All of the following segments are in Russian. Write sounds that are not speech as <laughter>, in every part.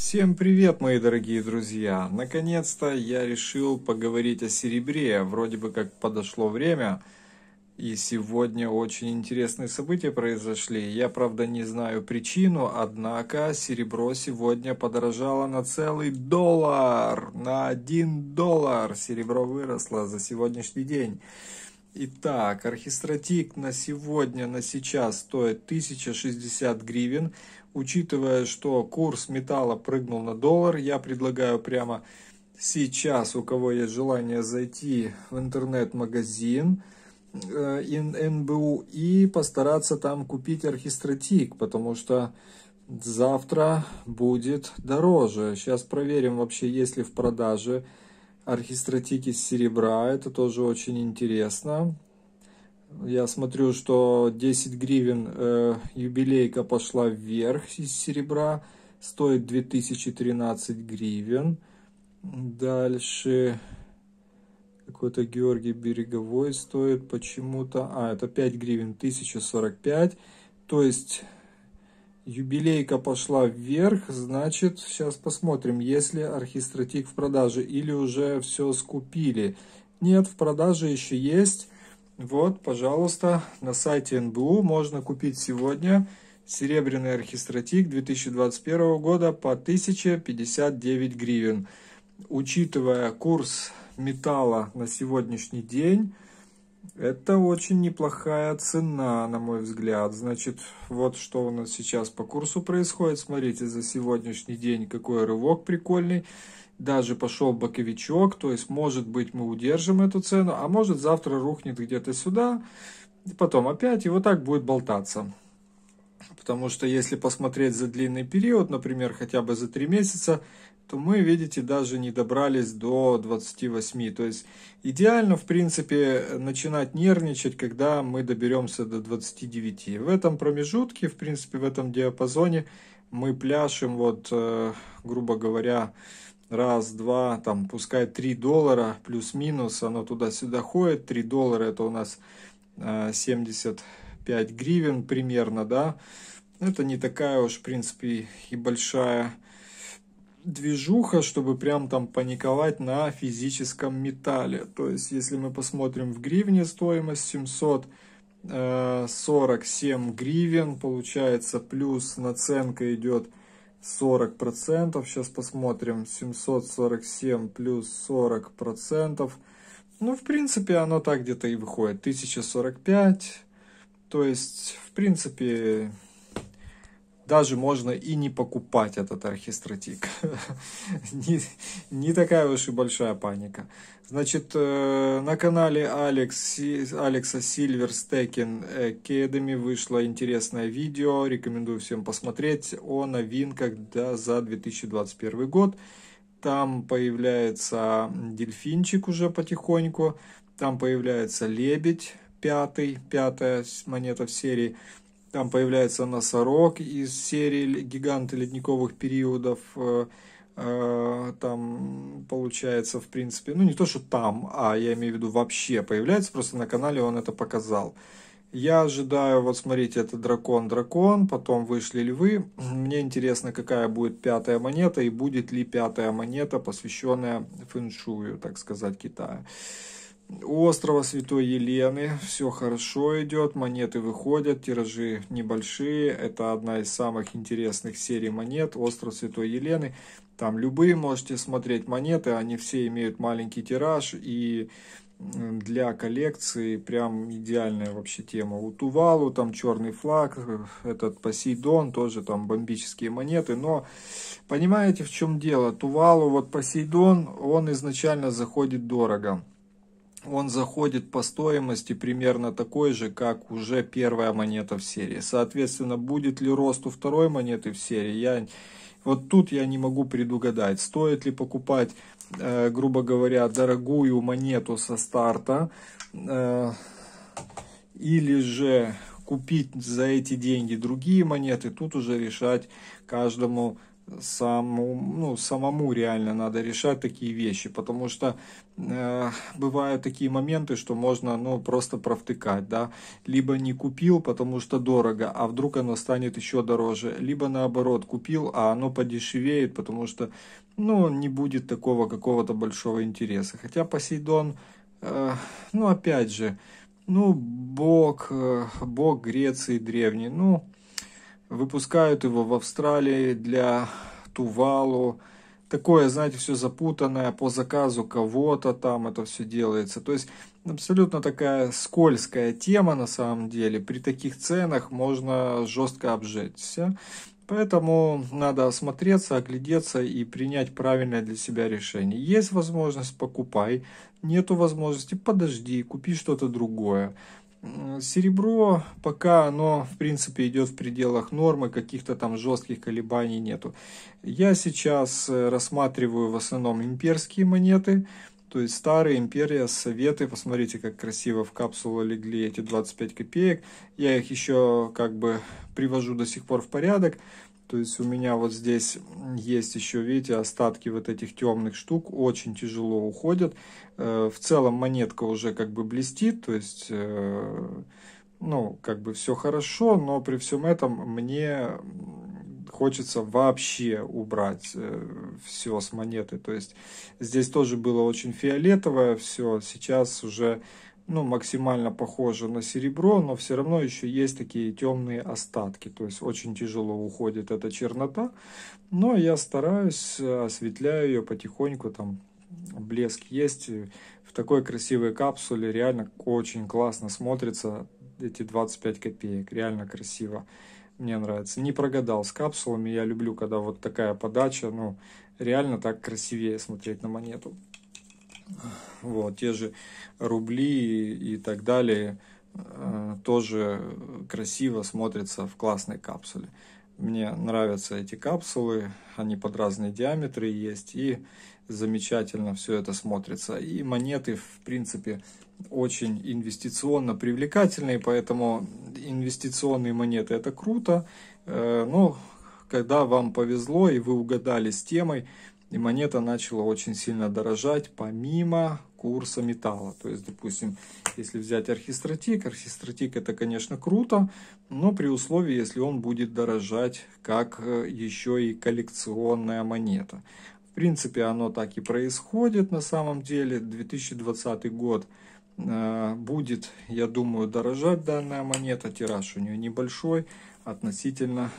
Всем привет, мои дорогие друзья! Наконец-то я решил поговорить о серебре. Вроде бы как подошло время, и сегодня очень интересные события произошли. Я, правда, не знаю причину, однако серебро сегодня подорожало на целый доллар, на один доллар. Серебро выросло за сегодняшний день. Итак, архистратик на сегодня, на сейчас стоит 1060 гривен. Учитывая, что курс металла прыгнул на доллар, я предлагаю прямо сейчас, у кого есть желание, зайти в интернет-магазин э, НБУ и постараться там купить архистратик, потому что завтра будет дороже. Сейчас проверим вообще, есть ли в продаже архистратик из серебра. Это тоже очень интересно. Я смотрю, что 10 гривен э, юбилейка пошла вверх из серебра. Стоит 2013 гривен. Дальше какой-то Георгий Береговой стоит почему-то... А, это 5 гривен, 1045. То есть юбилейка пошла вверх, значит, сейчас посмотрим, есть ли архистратик в продаже или уже все скупили. Нет, в продаже еще есть. Вот, пожалуйста, на сайте НБУ можно купить сегодня серебряный архистратик 2021 года по 1059 гривен. Учитывая курс металла на сегодняшний день, это очень неплохая цена, на мой взгляд. Значит, вот что у нас сейчас по курсу происходит. Смотрите, за сегодняшний день какой рывок прикольный. Даже пошел боковичок, то есть, может быть, мы удержим эту цену, а может, завтра рухнет где-то сюда, и потом опять, и вот так будет болтаться. Потому что если посмотреть за длинный период, например, хотя бы за 3 месяца, то мы, видите, даже не добрались до 28. То есть идеально, в принципе, начинать нервничать, когда мы доберемся до 29. В этом промежутке, в принципе, в этом диапазоне мы пляшем, вот, э, грубо говоря, раз, два, там, пускай 3 доллара, плюс-минус, оно туда-сюда ходит. 3 доллара это у нас 75 э, гривен примерно, да. Это не такая уж, в принципе, и большая движуха, чтобы прям там паниковать на физическом металле. То есть, если мы посмотрим в гривне стоимость 747 э, гривен, получается плюс наценка идет 40%. Сейчас посмотрим, 747 плюс 40%. Ну, в принципе, оно так где-то и выходит, 1045. То есть, в принципе, даже можно и не покупать этот архистратик. <laughs> не, не такая уж и большая паника. Значит, э, на канале Алекс, Алекса Сильвер Стекин Academy вышло интересное видео. Рекомендую всем посмотреть о новинках да, за 2021 год. Там появляется дельфинчик уже потихоньку. Там появляется лебедь, пятый, пятая монета в серии. Там появляется носорог из серии «Гиганты ледниковых периодов». Э, э, там получается, в принципе, ну не то, что там, а я имею в виду вообще появляется, просто на канале он это показал. Я ожидаю, вот смотрите, это дракон-дракон, потом вышли львы. Мне интересно, какая будет пятая монета и будет ли пятая монета, посвященная фэншую, так сказать, Китая. У острова Святой Елены все хорошо идет, монеты выходят, тиражи небольшие. Это одна из самых интересных серий монет, остров Святой Елены. Там любые можете смотреть монеты, они все имеют маленький тираж и для коллекции прям идеальная вообще тема. У Тувалу там черный флаг, этот Посейдон, тоже там бомбические монеты. Но понимаете в чем дело? Тувалу, вот Посейдон, он изначально заходит дорого он заходит по стоимости примерно такой же, как уже первая монета в серии. Соответственно, будет ли рост у второй монеты в серии, я вот тут я не могу предугадать, стоит ли покупать, э, грубо говоря, дорогую монету со старта, э, или же купить за эти деньги другие монеты, тут уже решать каждому самому, ну, самому реально надо решать такие вещи, потому что э, бывают такие моменты, что можно ну, просто провтыкать, да, либо не купил, потому что дорого, а вдруг оно станет еще дороже, либо наоборот купил, а оно подешевеет, потому что ну, не будет такого какого-то большого интереса. Хотя Посейдон, э, ну, опять же, ну, бог, э, бог Греции древний, ну, Выпускают его в Австралии для Тувалу. Такое, знаете, все запутанное по заказу кого-то там это все делается. То есть абсолютно такая скользкая тема на самом деле. При таких ценах можно жестко обжечься. Поэтому надо осмотреться, оглядеться и принять правильное для себя решение. Есть возможность – покупай. Нету возможности – подожди, купи что-то другое. Серебро пока оно в принципе идет в пределах нормы, каких-то там жестких колебаний нету. Я сейчас э, рассматриваю в основном имперские монеты, то есть старые империя, советы. Посмотрите, как красиво в капсулу легли эти 25 копеек. Я их еще как бы привожу до сих пор в порядок. То есть у меня вот здесь есть еще, видите, остатки вот этих темных штук, очень тяжело уходят. Э, в целом монетка уже как бы блестит, то есть, э, ну, как бы все хорошо, но при всем этом мне хочется вообще убрать э, все с монеты. То есть здесь тоже было очень фиолетовое все, сейчас уже ну, максимально похоже на серебро, но все равно еще есть такие темные остатки. То есть очень тяжело уходит эта чернота, но я стараюсь, осветляю ее потихоньку, там блеск есть. В такой красивой капсуле реально очень классно смотрится эти 25 копеек, реально красиво. Мне нравится. Не прогадал с капсулами, я люблю, когда вот такая подача, ну, реально так красивее смотреть на монету. Вот, те же рубли и, так далее э, тоже красиво смотрятся в классной капсуле. Мне нравятся эти капсулы, они под разные диаметры есть, и замечательно все это смотрится. И монеты, в принципе, очень инвестиционно привлекательные, поэтому инвестиционные монеты это круто. Э, но когда вам повезло и вы угадали с темой, и монета начала очень сильно дорожать помимо курса металла. То есть, допустим, если взять архистратик, архистратик это, конечно, круто, но при условии, если он будет дорожать как э, еще и коллекционная монета. В принципе, оно так и происходит на самом деле. 2020 год э, будет, я думаю, дорожать данная монета. Тираж у нее небольшой относительно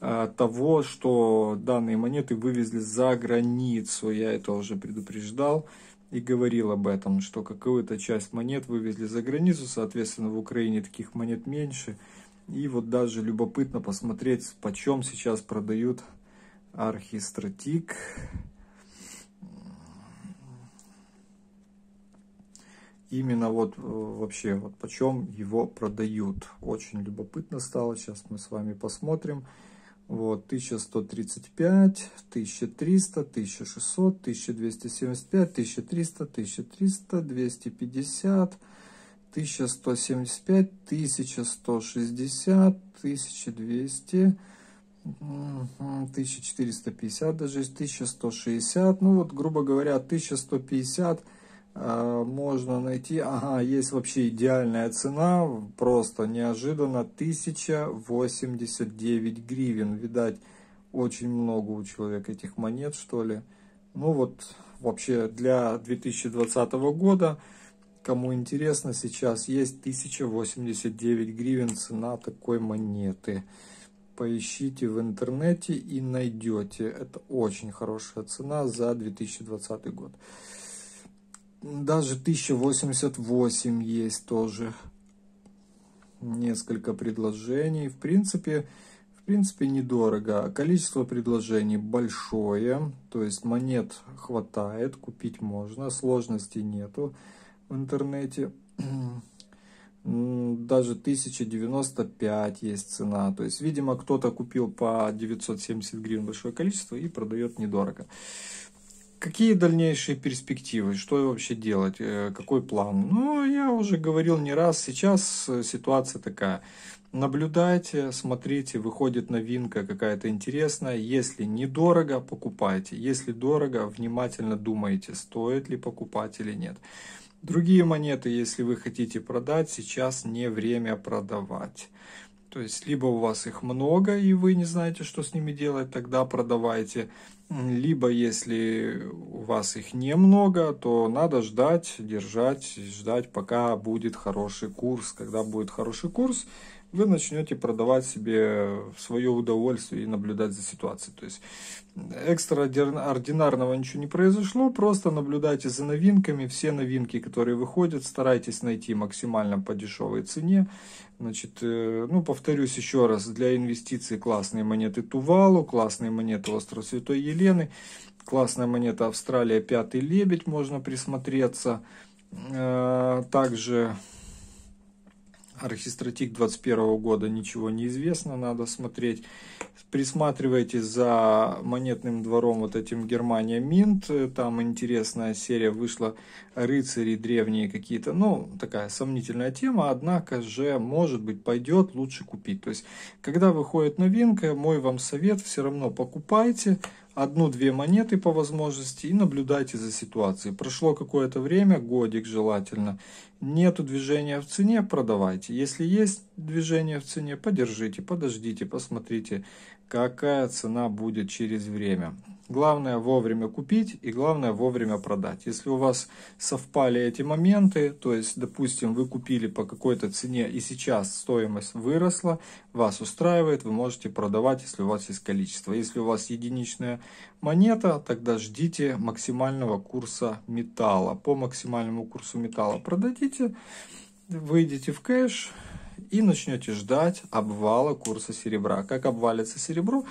того, что данные монеты вывезли за границу. Я это уже предупреждал и говорил об этом, что какую-то часть монет вывезли за границу, соответственно, в Украине таких монет меньше. И вот даже любопытно посмотреть, почем сейчас продают архистратик. Именно вот э, вообще, вот почем его продают. Очень любопытно стало, сейчас мы с вами посмотрим. Вот, 1135, 1300, 1600, 1275, 1300, 1300, 250, 1175, 1160, 1200, 1450 даже, 1160, ну вот, грубо говоря, 1150 а, можно найти, ага, есть вообще идеальная цена, просто неожиданно, 1089 гривен, видать, очень много у человека этих монет, что ли. Ну вот, вообще для 2020 года, кому интересно, сейчас есть 1089 гривен цена такой монеты. Поищите в интернете и найдете. Это очень хорошая цена за 2020 год даже 1088 есть тоже несколько предложений. В принципе, в принципе недорого. Количество предложений большое, то есть монет хватает, купить можно, сложностей нету в интернете. Даже 1095 есть цена. То есть, видимо, кто-то купил по 970 гривен большое количество и продает недорого. Какие дальнейшие перспективы? Что вообще делать? Э, какой план? Ну, я уже говорил не раз. Сейчас э, ситуация такая. Наблюдайте, смотрите, выходит новинка какая-то интересная. Если недорого, покупайте. Если дорого, внимательно думайте, стоит ли покупать или нет. Другие монеты, если вы хотите продать, сейчас не время продавать. То есть, либо у вас их много, и вы не знаете, что с ними делать, тогда продавайте. Либо, если у вас их немного, то надо ждать, держать, ждать, пока будет хороший курс. Когда будет хороший курс, вы начнете продавать себе свое удовольствие и наблюдать за ситуацией. То есть экстраординарного ничего не произошло, просто наблюдайте за новинками. Все новинки, которые выходят, старайтесь найти максимально по дешевой цене. Значит, э, ну, повторюсь еще раз, для инвестиций классные монеты Тувалу, классные монеты Остров Святой Елены, классная монета Австралия Пятый Лебедь, можно присмотреться. Э, также архистратик 21 года ничего не известно, надо смотреть. Присматривайте за монетным двором вот этим Германия Минт, там интересная серия вышла, рыцари древние какие-то, ну, такая сомнительная тема, однако же, может быть, пойдет, лучше купить. То есть, когда выходит новинка, мой вам совет, все равно покупайте, одну-две монеты по возможности и наблюдайте за ситуацией. Прошло какое-то время, годик желательно, нету движения в цене, продавайте. Если есть движение в цене, подержите, подождите, посмотрите, какая цена будет через время. Главное вовремя купить и главное вовремя продать. Если у вас совпали эти моменты, то есть, допустим, вы купили по какой-то цене и сейчас стоимость выросла, вас устраивает, вы можете продавать, если у вас есть количество. Если у вас единичная монета, тогда ждите максимального курса металла. По максимальному курсу металла продадите, выйдете в кэш, и начнете ждать обвала курса серебра. Как обвалится серебро?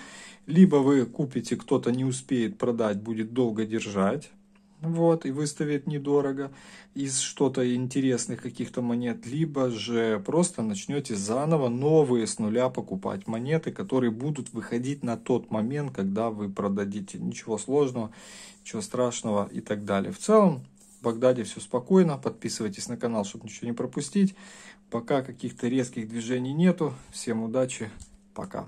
Либо вы купите, кто-то не успеет продать, будет долго держать, вот, и выставит недорого из что-то интересных каких-то монет, либо же просто начнете заново новые с нуля покупать монеты, которые будут выходить на тот момент, когда вы продадите. Ничего сложного, ничего страшного и так далее. В целом, Багдаде все спокойно. Подписывайтесь на канал, чтобы ничего не пропустить. Пока каких-то резких движений нету. Всем удачи. Пока.